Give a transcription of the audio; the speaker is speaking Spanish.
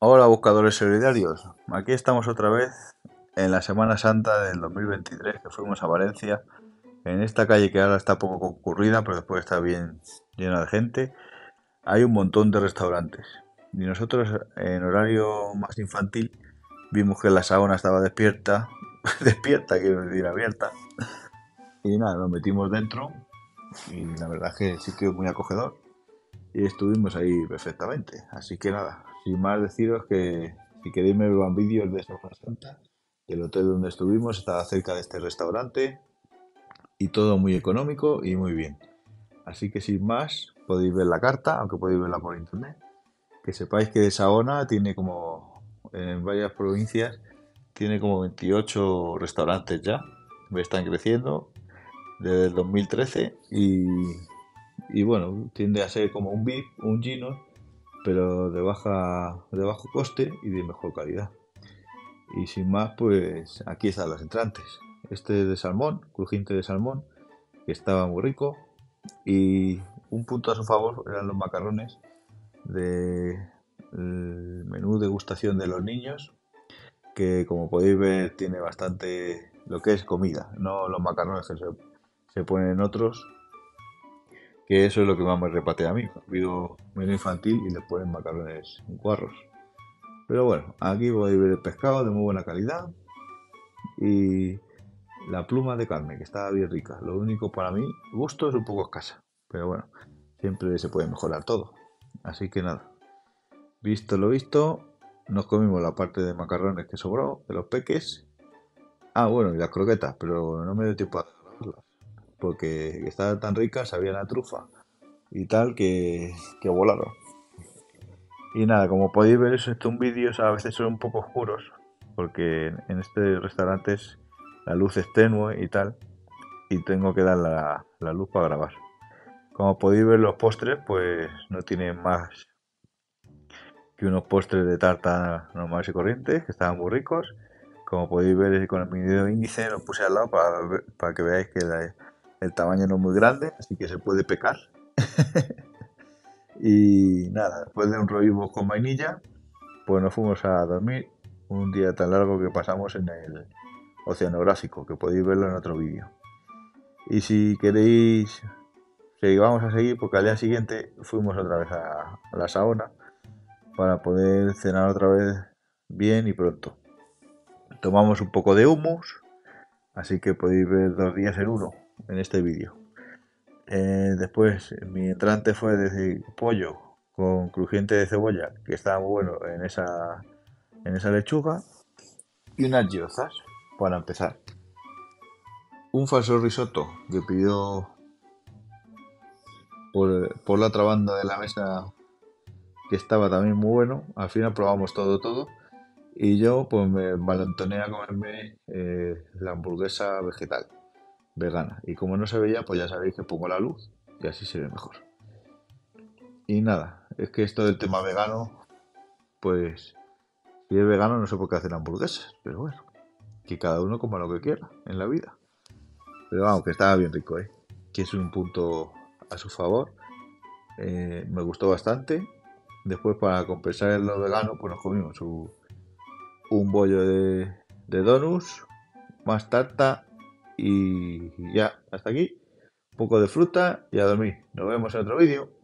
Hola buscadores solidarios, aquí estamos otra vez en la Semana Santa del 2023 que fuimos a Valencia, en esta calle que ahora está poco concurrida pero después está bien llena de gente, hay un montón de restaurantes. Y nosotros en horario más infantil vimos que la sauna estaba despierta, despierta quiero decir abierta. Y nada, nos metimos dentro y la verdad es que el sitio es muy acogedor. Y estuvimos ahí perfectamente, así que nada, sin más deciros que si queréis ver vídeos de Semana Santa, el hotel donde estuvimos estaba cerca de este restaurante y todo muy económico y muy bien. Así que sin más, podéis ver la carta, aunque podéis verla por internet. Que sepáis que Saona tiene como, en varias provincias, tiene como 28 restaurantes ya. Están creciendo desde el 2013 y, y bueno, tiende a ser como un VIP, un Gino, pero de, baja, de bajo coste y de mejor calidad. Y sin más, pues aquí están las entrantes. Este es de salmón, crujiente de salmón, que estaba muy rico. Y un punto a su favor eran los macarrones del menú degustación de los niños, que como podéis ver tiene bastante lo que es comida, no los macarrones que se, se ponen en otros, que eso es lo que más me repatea a mí. Pido menú infantil y le ponen macarrones en cuarros. Pero bueno, aquí voy a ver el pescado de muy buena calidad y la pluma de carne que está bien rica. Lo único para mí, gusto es un poco escasa, pero bueno, siempre se puede mejorar todo. Así que nada, visto lo visto, nos comimos la parte de macarrones que sobró, de los peques. Ah, bueno, y las croquetas, pero no me dio tiempo a porque estaban tan ricas, sabían a trufa y tal, que, que volaron. Y nada, como podéis ver, estos vídeos a veces son un poco oscuros, porque en este restaurante la luz es tenue y tal, y tengo que dar la, la luz para grabar. Como podéis ver, los postres, pues no tienen más que unos postres de tarta normales y corrientes, que estaban muy ricos. Como podéis ver con el video índice, lo puse al lado para, para que veáis que la, el tamaño no es muy grande, así que se puede pecar. y nada, después de un rollo con vainilla, pues nos fuimos a dormir un día tan largo que pasamos en el oceanográfico, que podéis verlo en otro vídeo. Y si queréis que vamos a seguir, porque al día siguiente fuimos otra vez a, la sauna para poder cenar otra vez bien y pronto. Tomamos un poco de humus, así que podéis ver dos días en uno en este vídeo. Eh, después, mi entrante fue de pollo con crujiente de cebolla, que estaba muy bueno en esa, en esa lechuga, y unas gyozas para empezar. Un falso risotto que pidió por, por la otra banda de la mesa, que estaba también muy bueno. Al final probamos todo, todo. Y yo pues me balantoné a comerme eh, la hamburguesa vegetal vegana. Y como no se veía, pues ya sabéis que pongo la luz y así se ve mejor. Y nada, es que esto del tema vegano, pues si es vegano no sé por qué hacen hamburguesas, pero bueno, que cada uno coma lo que quiera en la vida. Pero vamos, que estaba bien rico, ¿eh? Que es un punto a su favor. Eh, me gustó bastante. Después, para compensar lo vegano, pues nos comimos un bollo de, de donuts, más tarta y ya, hasta aquí. Un poco de fruta y a dormir. Nos vemos en otro vídeo.